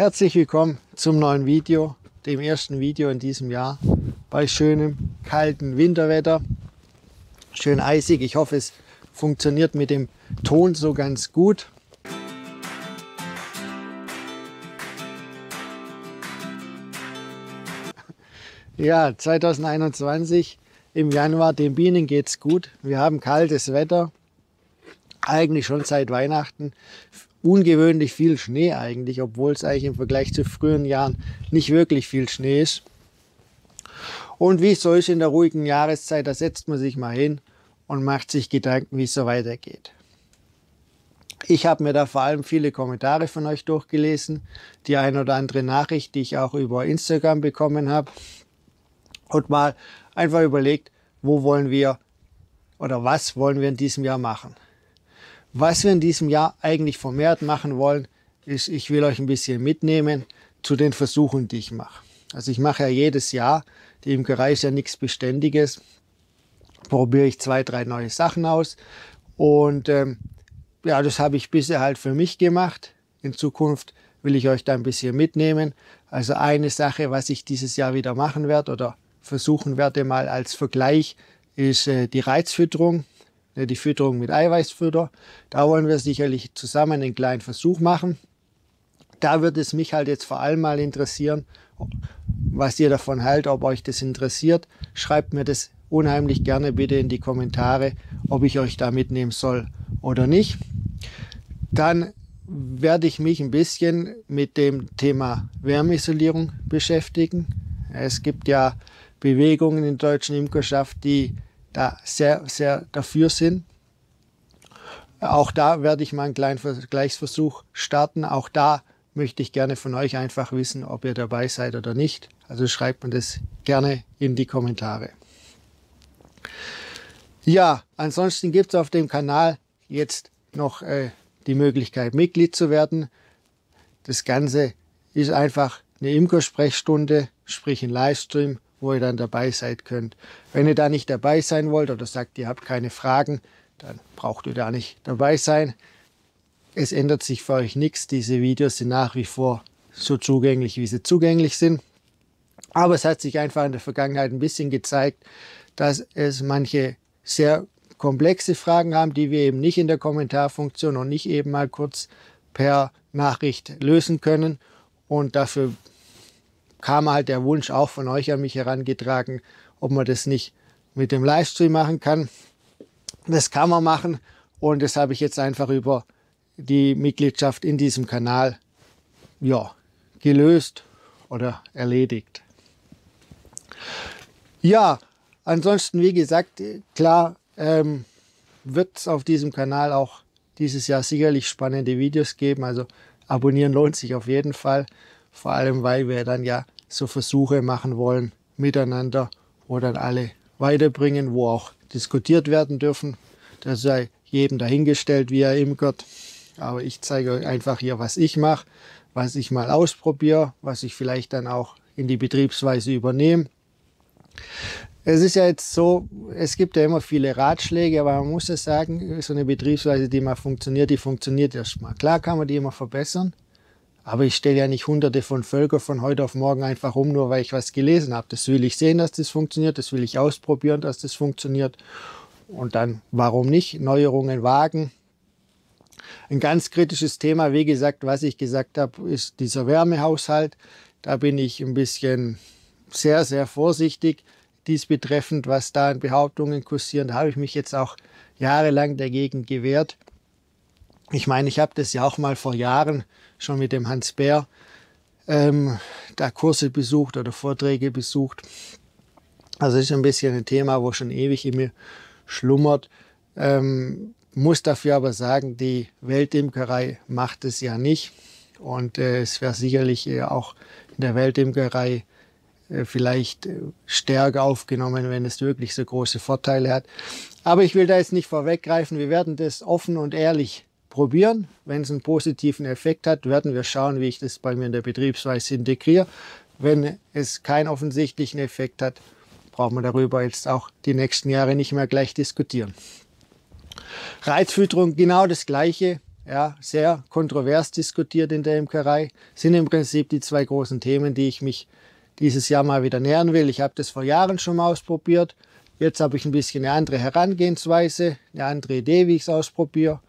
Herzlich willkommen zum neuen Video, dem ersten Video in diesem Jahr bei schönem kalten Winterwetter. Schön eisig. Ich hoffe, es funktioniert mit dem Ton so ganz gut. Ja, 2021 im Januar, den Bienen geht's gut. Wir haben kaltes Wetter, eigentlich schon seit Weihnachten. Ungewöhnlich viel Schnee eigentlich, obwohl es eigentlich im Vergleich zu früheren Jahren nicht wirklich viel Schnee ist. Und wie es so ist in der ruhigen Jahreszeit, da setzt man sich mal hin und macht sich Gedanken, wie es so weitergeht. Ich habe mir da vor allem viele Kommentare von euch durchgelesen, die ein oder andere Nachricht, die ich auch über Instagram bekommen habe und mal einfach überlegt, wo wollen wir oder was wollen wir in diesem Jahr machen. Was wir in diesem Jahr eigentlich vermehrt machen wollen, ist, ich will euch ein bisschen mitnehmen zu den Versuchen, die ich mache. Also ich mache ja jedes Jahr, die Imkerei ist ja nichts Beständiges, probiere ich zwei, drei neue Sachen aus und ähm, ja, das habe ich bisher halt für mich gemacht. In Zukunft will ich euch da ein bisschen mitnehmen. Also eine Sache, was ich dieses Jahr wieder machen werde oder versuchen werde, mal als Vergleich, ist äh, die Reizfütterung, die Fütterung mit Eiweißfutter. Da wollen wir sicherlich zusammen einen kleinen Versuch machen. Da würde es mich halt jetzt vor allem mal interessieren, was ihr davon haltet, ob euch das interessiert. Schreibt mir das unheimlich gerne bitte in die Kommentare, ob ich euch da mitnehmen soll oder nicht. Dann werde ich mich ein bisschen mit dem Thema Wärmeisolierung beschäftigen. Es gibt ja Bewegungen in der deutschen Imkerschaft, die da sehr, sehr dafür sind. Auch da werde ich mal einen kleinen Vergleichsversuch starten. Auch da möchte ich gerne von euch einfach wissen, ob ihr dabei seid oder nicht. Also schreibt mir das gerne in die Kommentare. Ja, ansonsten gibt es auf dem Kanal jetzt noch äh, die Möglichkeit, Mitglied zu werden. Das Ganze ist einfach eine Imkersprechstunde, sprich ein Livestream wo ihr dann dabei sein könnt. Wenn ihr da nicht dabei sein wollt oder sagt, ihr habt keine Fragen, dann braucht ihr da nicht dabei sein. Es ändert sich für euch nichts. Diese Videos sind nach wie vor so zugänglich, wie sie zugänglich sind. Aber es hat sich einfach in der Vergangenheit ein bisschen gezeigt, dass es manche sehr komplexe Fragen haben, die wir eben nicht in der Kommentarfunktion und nicht eben mal kurz per Nachricht lösen können. Und dafür kam halt der Wunsch auch von euch an mich herangetragen, ob man das nicht mit dem Livestream machen kann. Das kann man machen und das habe ich jetzt einfach über die Mitgliedschaft in diesem Kanal ja, gelöst oder erledigt. Ja, ansonsten, wie gesagt, klar ähm, wird es auf diesem Kanal auch dieses Jahr sicherlich spannende Videos geben. Also abonnieren lohnt sich auf jeden Fall. Vor allem, weil wir dann ja so Versuche machen wollen miteinander, wo dann alle weiterbringen, wo auch diskutiert werden dürfen. Das sei jedem dahingestellt, wie er imkert. Aber ich zeige euch einfach hier, was ich mache, was ich mal ausprobiere, was ich vielleicht dann auch in die Betriebsweise übernehme. Es ist ja jetzt so, es gibt ja immer viele Ratschläge, aber man muss ja sagen, so eine Betriebsweise, die mal funktioniert, die funktioniert erstmal. Klar kann man die immer verbessern, aber ich stelle ja nicht hunderte von Völkern von heute auf morgen einfach um, nur weil ich was gelesen habe. Das will ich sehen, dass das funktioniert, das will ich ausprobieren, dass das funktioniert. Und dann, warum nicht, Neuerungen wagen. Ein ganz kritisches Thema, wie gesagt, was ich gesagt habe, ist dieser Wärmehaushalt. Da bin ich ein bisschen sehr, sehr vorsichtig dies betreffend, was da an Behauptungen kursieren. Da habe ich mich jetzt auch jahrelang dagegen gewehrt. Ich meine, ich habe das ja auch mal vor Jahren schon mit dem Hans Bär ähm, da Kurse besucht oder Vorträge besucht. Also es ist ein bisschen ein Thema, wo schon ewig in mir schlummert. Ähm, muss dafür aber sagen, die Weltimkerei macht es ja nicht. Und äh, es wäre sicherlich äh, auch in der Weltimkerei äh, vielleicht äh, stärker aufgenommen, wenn es wirklich so große Vorteile hat. Aber ich will da jetzt nicht vorweggreifen. Wir werden das offen und ehrlich probieren. Wenn es einen positiven Effekt hat, werden wir schauen, wie ich das bei mir in der Betriebsweise integriere. Wenn es keinen offensichtlichen Effekt hat, braucht man darüber jetzt auch die nächsten Jahre nicht mehr gleich diskutieren. Reizfütterung genau das gleiche. ja, sehr kontrovers diskutiert in der Imkerei. Sind im Prinzip die zwei großen Themen, die ich mich dieses Jahr mal wieder nähern will. Ich habe das vor Jahren schon mal ausprobiert. Jetzt habe ich ein bisschen eine andere Herangehensweise, eine andere Idee, wie ich es ausprobiere.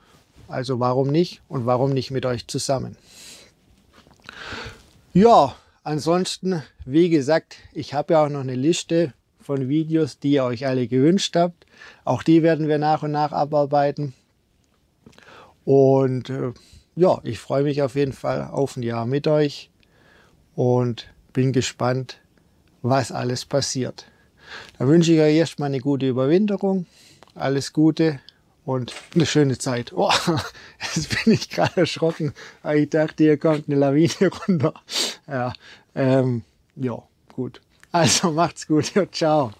Also warum nicht und warum nicht mit euch zusammen? Ja, ansonsten, wie gesagt, ich habe ja auch noch eine Liste von Videos, die ihr euch alle gewünscht habt. Auch die werden wir nach und nach abarbeiten. Und äh, ja, ich freue mich auf jeden Fall auf ein Jahr mit euch und bin gespannt, was alles passiert. Da wünsche ich euch erstmal eine gute Überwinterung, alles Gute und eine schöne Zeit. Oh, jetzt bin ich gerade erschrocken. Ich dachte, hier kommt eine Lawine runter. Ja, ähm, ja, gut. Also macht's gut. Ja, ciao.